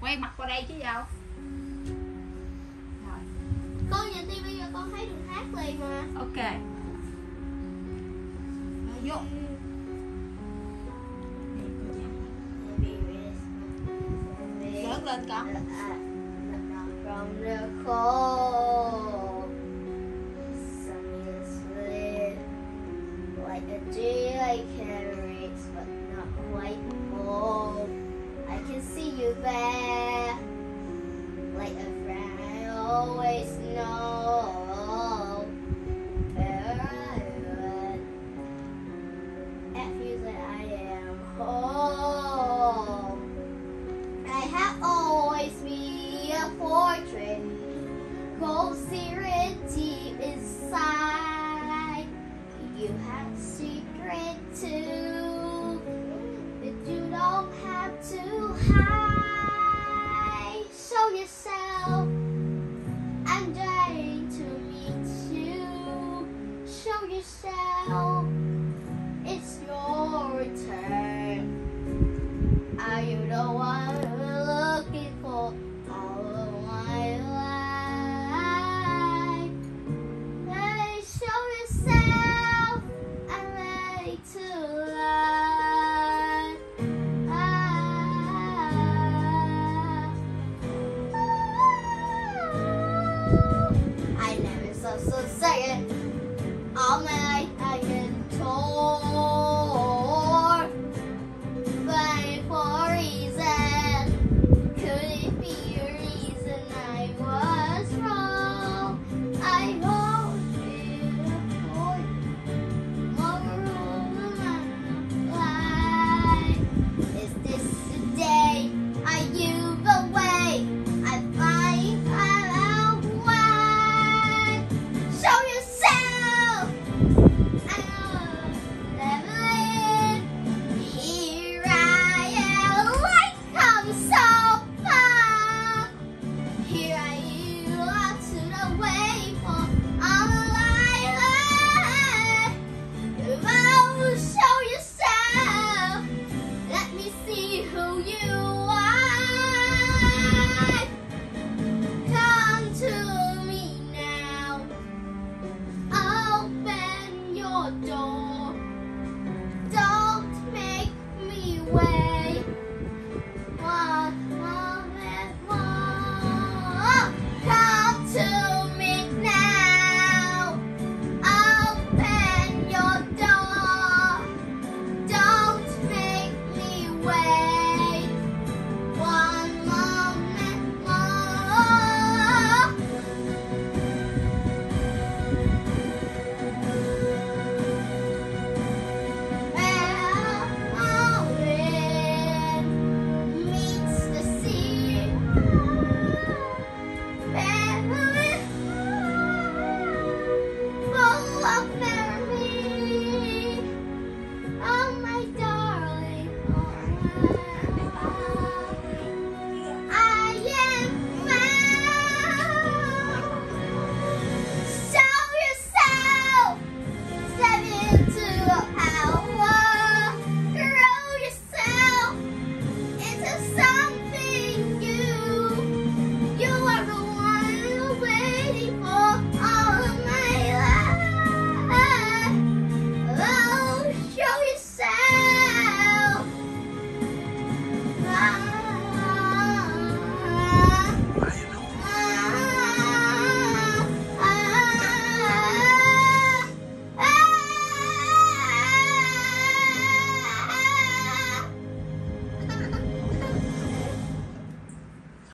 quay mặt qua đây chứ đâu. Rồi. Con nhìn đi bây giờ con thấy được hát liền mà. Ok. Rồi vô. Lớn lên con. From the cold, sunny slid like a day carries, portrait, cozy and deep inside. You have secret too, but you don't have to hide. the sunset. I'm an I, I told.